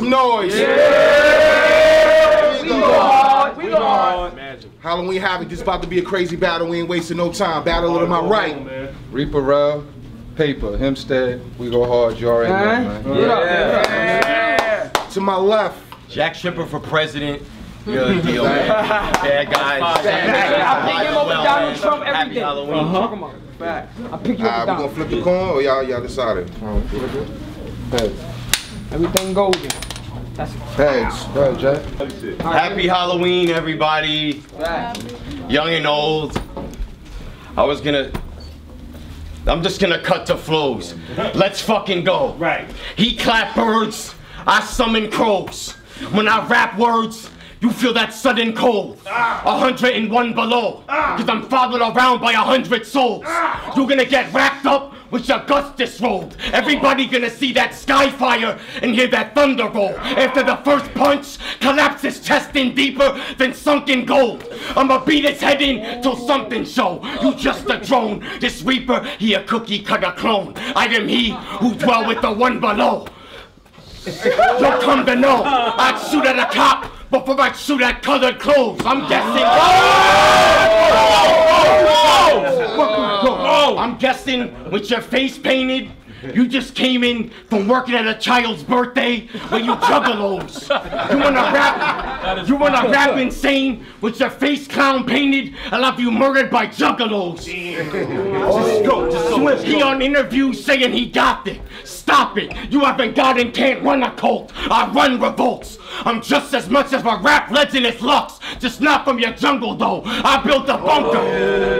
make some noise. We go hard. We go hard. Halloween Havoc, this is about to be a crazy battle. We ain't wasting no time. Battle to my right. Reepah Rell, Paper, Hempstead, we go hard, you already know, man. To my left. Jack Shipper for president. Good deal, man. Yeah, guys. I pick him over Donald Trump every Happy day. Halloween. Talk about it. Fact. I pick you Alright, over we gonna flip the coin or y'all y'all decided? Heads. Everything golden. That's Heads. Go ahead, Jack. Happy Halloween, everybody. fact. Young and old. I was gonna. I'm just gonna cut to flows. Let's fucking go. Right. He clap birds, I summon crows. When I rap words, you feel that sudden cold. A hundred and one below. Ah. Cause I'm followed around by a hundred souls. Ah. You're gonna get wrapped up with your guts disrobed. Everybody gonna see that sky fire and hear that thunder roll. After the first punch, collapse his chest in deeper than sunken gold. I'ma beat his head in till something show. You just a drone. This reaper, he a cookie cutter clone. I am he who dwell with the one below. You'll come to know I'd shoot at a cop before I'd shoot at colored clothes. I'm guessing. Oh! I'm guessing with your face painted. You just came in from working at a child's birthday where you juggalos. You wanna rap? You wanna rap insane with your face clown painted? I'll have you murdered by juggalos. Just go, just go. He on interview saying he got it. Stop it. You haven't got and can't run a cult. I run revolts. I'm just as much of a rap legend as Lux. Just not from your jungle though. I built a bunker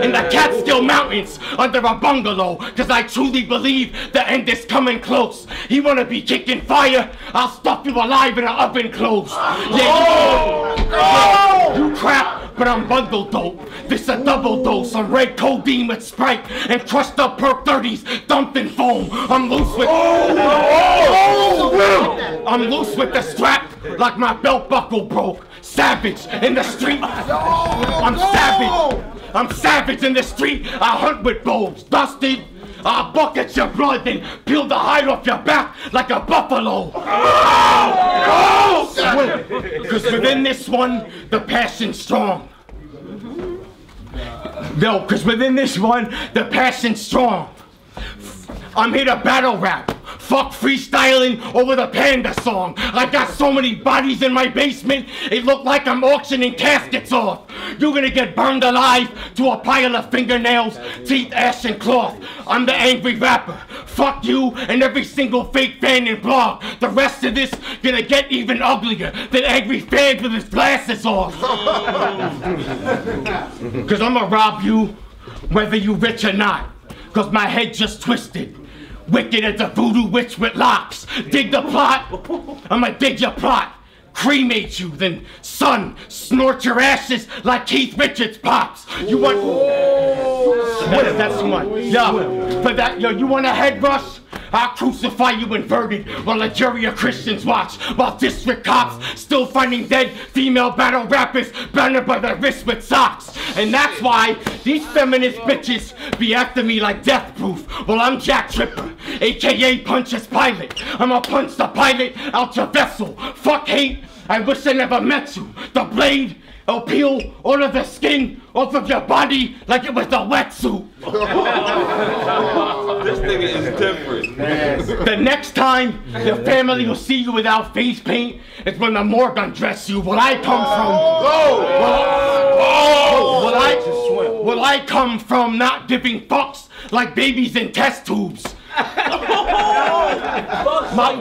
in the Catskill Mountains under a bungalow. Cause I truly believe the end is coming close. He wanna be kicking fire? I'll stuff you alive in an oven close. Yeah, you, yeah, you crap, but I'm bundled dope. This a double dose. I'm red codeine with Sprite and crushed up perk 30s, dumped in foam. I'm loose with. Oh, oh, oh, I'm loose with the strap like my belt buckle broke. Savage in the street. I'm savage. I'm savage in the street. I hunt with bows. Dusted. I'll bucket your blood, then peel the hide off your back like a buffalo. Because within this one, the passion's strong. No, because within this one, the passion's strong. I'm here to battle rap. Fuck freestyling over the panda song. I've got so many bodies in my basement, it looked like I'm auctioning caskets off. You're gonna get burned alive to a pile of fingernails, teeth, ash, and cloth. I'm the angry rapper. Fuck you and every single fake fan and blog. The rest of this gonna get even uglier than angry fans with his glasses off. Cause I'ma rob you whether you rich or not. Cause my head just twisted. Wicked as a voodoo witch with locks. Dig the plot. I'ma dig your plot. Cremate you, then son, snort your ashes like Keith Richards pops. You want what is that smut? Yo, for that, yo, you want a head rush? I'll crucify you inverted while a jury of Christians watch. While district cops still finding dead female battle rappers bound by their wrists with socks. And that's why these feminist bitches be after me like death proof. Well, I'm Jak Tripper, aka Punch's Pilot. I'ma punch the pilot out your vessel. Fuck hate, I wish I never met you. The blade, I'll peel all of the skin off of your body like it was a wetsuit. This nigga is different. The next time your family will see you without face paint, it's when the morgue undress you. Will I come from? Will, will I? Will I come from not giving fucks like babies in test tubes? my,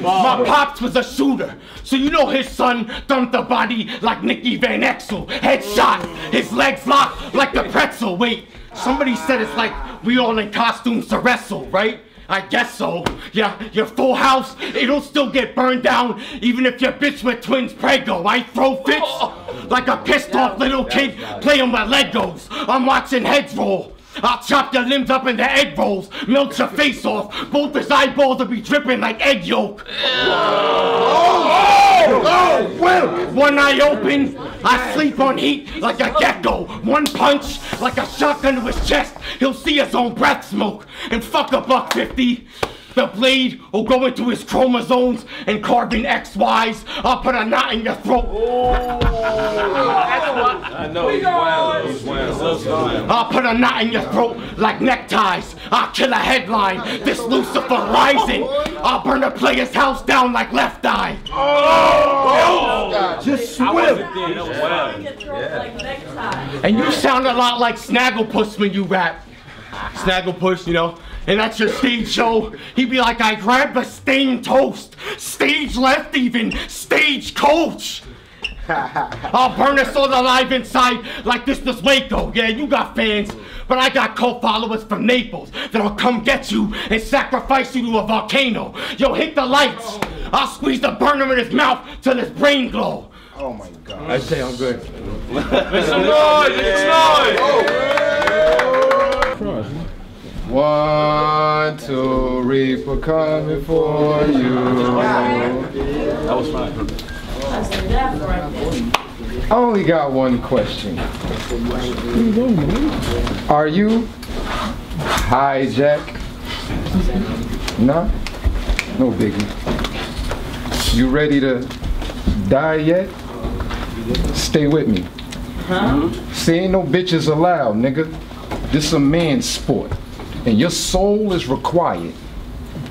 my pops was a shooter, so you know his son dumped the body like Nicky Van Exel. Headshot, his legs locked like the pretzel. Wait, somebody said it's like we all in costumes to wrestle, right? I guess so. Yeah, your full house, it'll still get burned down even if your bitch with twins prego. I throw fits like a pissed off little kid playing with Legos. I'm watching heads roll. I'll chop your limbs up into egg rolls, melt your face off. Both his eyeballs will be dripping like egg yolk. Oh, oh, well, One eye open, I sleep on heat like a gecko. One punch, like a shotgun to his chest, he'll see his own breath smoke. And fuck a buck fifty. The blade will go into his chromosomes and carbon XYs. I'll uh, put a knot in your throat. I know he's wild. He's wild. I'll uh, put a knot in your throat like neckties. I'll kill a headline. This Lucifer rising. I'll burn a player's house down like Left Eye. Oh! Just I swim. wasn't there. That was wild. Your throat like necktie. And you sound a lot like Snagglepuss when you rap. Snagglepuss, you know. And that's your stage show. He'd be like, I grabbed a stained toast. Stage left even. Stage coach. I'll burn us all alive inside like this was Waco. Yeah, you got fans, but I got cult followers from Naples that'll come get you and sacrifice you to a volcano. Yo, hit the lights. I'll squeeze the burner in his mouth till his brain glow. Oh my god. I say I'm good. Make some noise. Make some noise. One, two, Reaper coming for you. That was fine. That's the death right there. I only got one question. Are you hijack? No? No biggie. You ready to die yet? Stay with me. See, ain't no bitches allowed, nigga. This a man's sport. And your soul is required.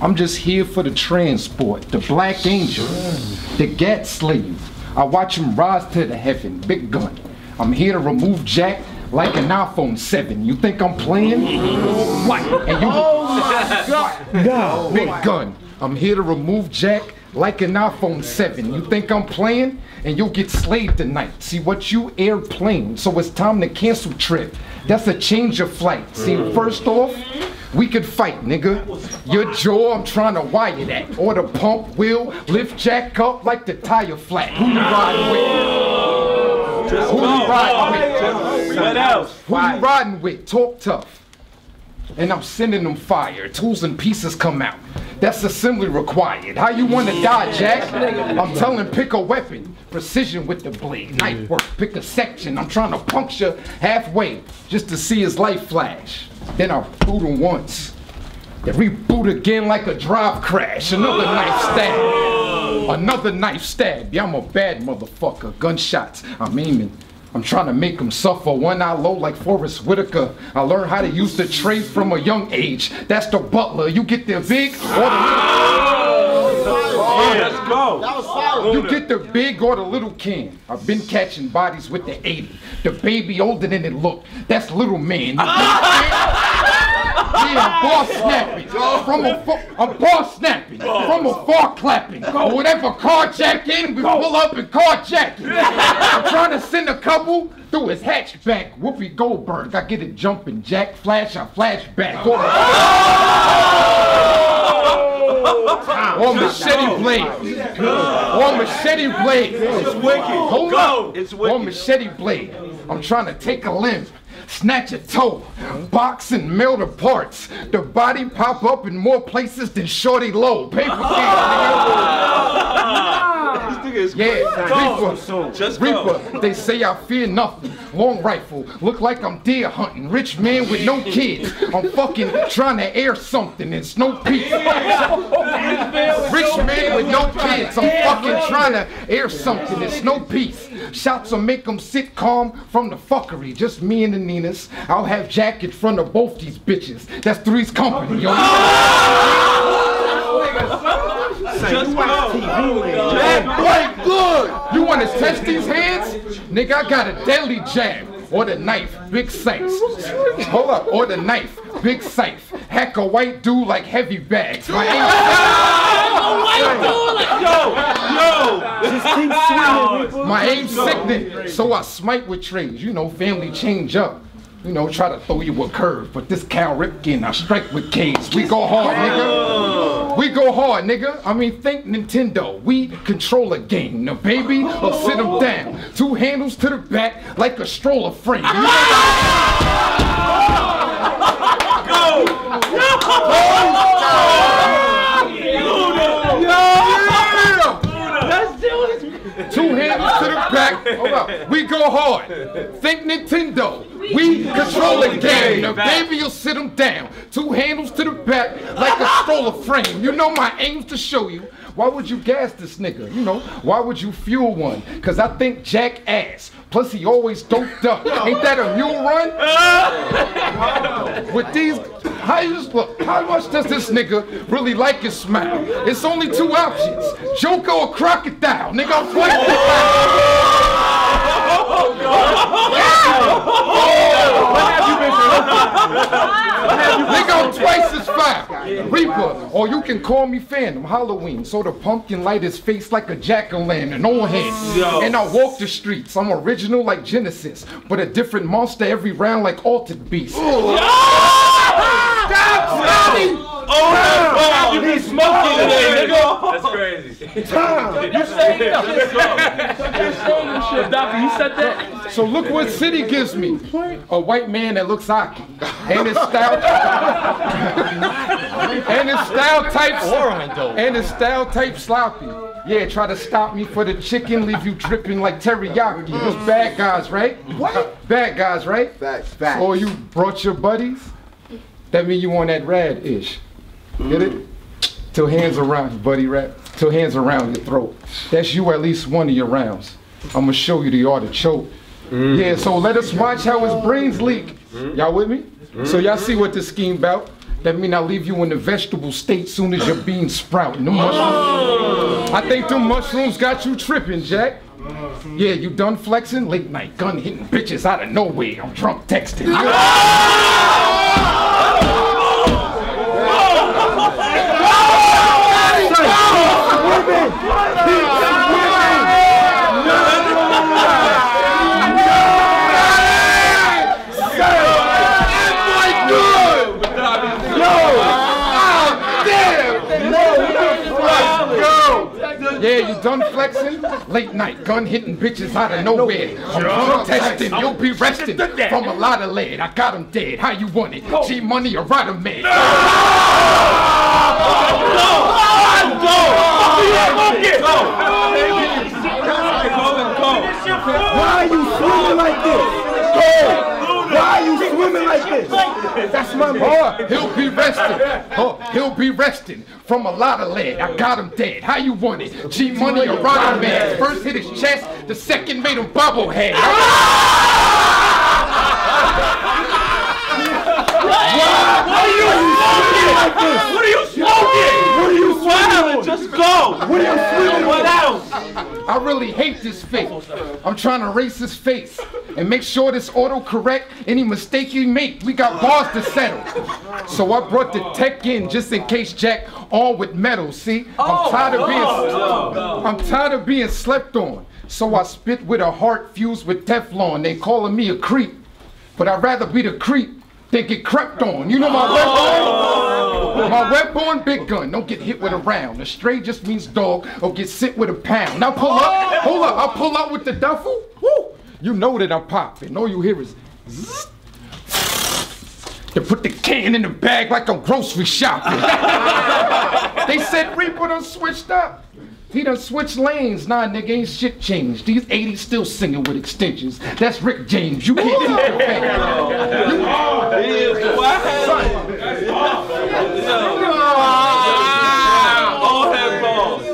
I'm just here for the transport, the black angel, the gat slave. I watch him rise to the heaven, big gun. I'm here to remove Jack like an iPhone 7. You think I'm playing? What? And you oh Big gun. I'm here to remove Jack like an iPhone 7. You think I'm playing? And you'll get slayed tonight. See what you airplane, so it's time to cancel trip. That's a change of flight. See, first off, we could fight, nigga. Your jaw, I'm trying to wire that. Or the pump wheel, lift Jack up like the tire flat. Who you riding with? Who you riding with? What else? Who you riding with? Talk tough. And I'm sending them fire. Tools and pieces come out. That's assembly required. How you wanna die, Jack? I'm telling pick a weapon. Precision with the blade. Knife work. Pick a section. I'm trying to puncture halfway just to see his life flash. Then I boot him once. Then reboot again like a drive crash. Another knife stab. Another knife stab. Yeah, I'm a bad motherfucker. Gunshots. I'm aiming. I'm trying to make them suffer. One eye low like Forest Whitaker. I learned how to use the trade from a young age. That's the butler. You get the big or the Let's go. That was fire. you get the big or the little can. I've been catching bodies with the 80. The baby older than it looked. That's little man. Yeah, I'm boss snapping. From a far, I'm boss snapping. From a far clapping. Or whatever carjacking, we pull up and carjack it. I'm trying to send a couple through his hatchback. Whoopi Goldberg, I get it jumping. Jack Flash, I flash back. Oh. Or, or oh, machete blade. Or oh, machete blade. It's wicked. Hold up. It's Or wicked. machete blade. I'm trying to take a limb. Snatch a toe, box and melt the parts. The body pop up in more places than Shorty Low. Paper This nigga is. Yeah. Reaper. Just go. Reaper, they say I fear nothing. Long rifle, look like I'm deer hunting. Rich man with no kids. I'm fucking trying to air something. It's no peace. Rich man with no kids. I'm fucking trying to air something. It's no peace. Shots will make them sit calm from the fuckery. Just me and the Ninas. I'll have Jack in front of both these bitches. That's three's company, yo. Oh! Just go. Wait, good. You want to test these hands? Nigga, I got a deadly jab. Or the knife, big sights. Hold up, or the knife, big sight. Hack a white dude like heavy bags. My aim, Yo, yo. my aim sickening, so I smite with trades. You know, family change up. You know, try to throw you a curve, but this Cal Ripken, I strike with K's. We go hard, nigga. We go hard, nigga. I mean, think Nintendo. We control a game. The baby will sit him down. Two handles to the back like a stroller frame. You know Two handles to the back. Hold up. We go hard. Think Nintendo. We control the game. Now, baby, you'll sit them down. Two handles to the back, like a stroller frame. You know my aim's to show you. Why would you gas this nigga? You know, why would you fuel one? Cause I think Jack ass. Plus he always doped up. Ain't that a mule run? With these, how you look? How much does this nigga really like his smile? It's only two options: Joker or crocodile. Nigga, I'm twice Nigga, I'm twice as fine. Reaper, or you can call me Phantom Halloween. So the pumpkin light his face like a jack o' lantern on head. And I walk the streets. I'm original like Genesis, but a different monster every round like Altered Beast. Oh, you be smoking today, nigga. That's crazy. You saying You saying shit, Doctor. You said that. So look what city gives me. A white man that looks hockey. And his style And his style type And his style type sloppy. Yeah, try to stop me for the chicken, leave you dripping like teriyaki. Those bad guys, right? What? Bad guys, right? Facts, facts. Or you brought your buddies? That mean you on that rad ish. Get it? Till hands around you, buddy rap. Till hands around your throat. That's you at least one of your rounds. I'ma show you the artichoke. Mm. Yeah, so let us watch how his brains leak. Y'all with me? So y'all see what this scheme about? That mean I leave you in the vegetable state soon as your beans sprout. Them mushrooms. I think them mushrooms got you tripping, Jack. Yeah, you done flexing? Late night gun hitting bitches out of nowhere. I'm drunk texting. Yeah, you done flexing? Late night, gun hitting bitches out of nowhere. I'm drunk testing, you'll be resting from a lot of lead. I got him dead. How you want it? G money or rider man? Why are you swimming like this? Why are you swimming like this? That's my man. Oh, he'll be resting. Oh, he'll be resting from a lot of lead. I got him dead. How you want it? G money or rider man? First hit his chest, the second made him bobblehead. Ah! What are you smoking? What are you swimming Just go. What are you What else? I really hate this face. I'm trying to erase his face and make sure this auto correct any mistake you make. We got bars to settle. So I brought the tech in just in case Jack all with metal. See, I'm oh, tired of being oh, oh, I'm tired of being slept on. So I spit with a heart fused with Teflon. They calling me a creep, but I'd rather be the creep than get crept on. You know my weapon? My weapon, big gun. Don't get hit with a round. A stray just means dog or get sit with a pound. Now pull up, hold up. I'll pull up with the duffel. Woo! You know that I'm popping. All you hear is zzz. They put the can in the bag like I'm grocery shopping. they said Reaper done switched up. He done switched lanes. Nah, nigga, ain't shit changed. These 80s still singing with extensions. That's Rick James. You can't keep the fact. All headphones.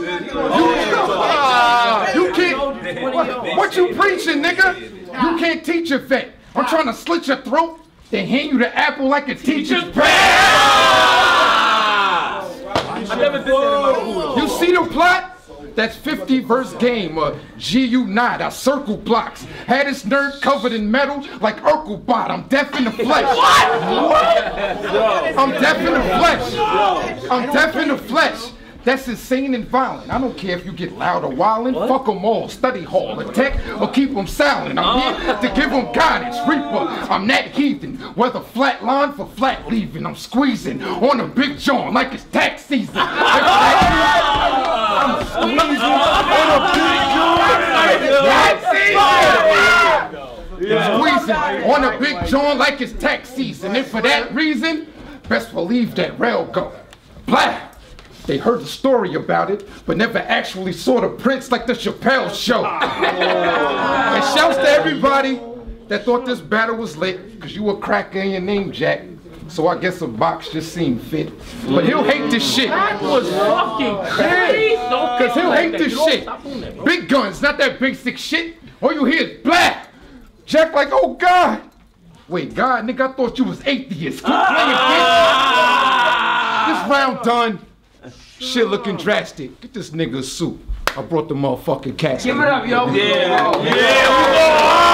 You can't. What, what you preaching, nigga? You can't teach a vet. I'm trying to slit your throat, then hand you the apple like a teacher's pet. I never did that in my You see the plot? That's 50 verse game, uh, GU not, I circle blocks. Had this nerd covered in metal like Urkelbot. I'm deaf in the flesh. What? I'm deaf in the flesh. I'm deaf in the flesh. That's insane and violent. I don't care if you get loud or wildin'. Fuck them all. Study hall, attack, or keep them silent. I'm here oh. to give them guidance. Reaper, I'm that heathen. Whether flat line for flat leaving, I'm squeezing on a big joint like it's tax season. I'm squeezing on a big joint. Tax season. Squeezing on a big joint like it's tax season. And for that reason, best believe that rail go. Blah. They heard the story about it, but never actually saw the prints like the Chappelle show. Ah. and shouts to everybody that thought this battle was lit, cause you were cracker in your name, Jack. So I guess a box just seemed fit. But he'll hate this shit. That was fucking crazy. Cause he'll hate this shit. stop doing that, bro. Big guns, not that big basic shit. All you hear is black. Jack like, oh God. Wait, God, nigga, I thought you was atheist. Playing, bitch. Ah. This round done. Shit looking drastic. Get this nigga a suit. I brought the motherfucking cat. Give it up, yo. Yeah, we go hard.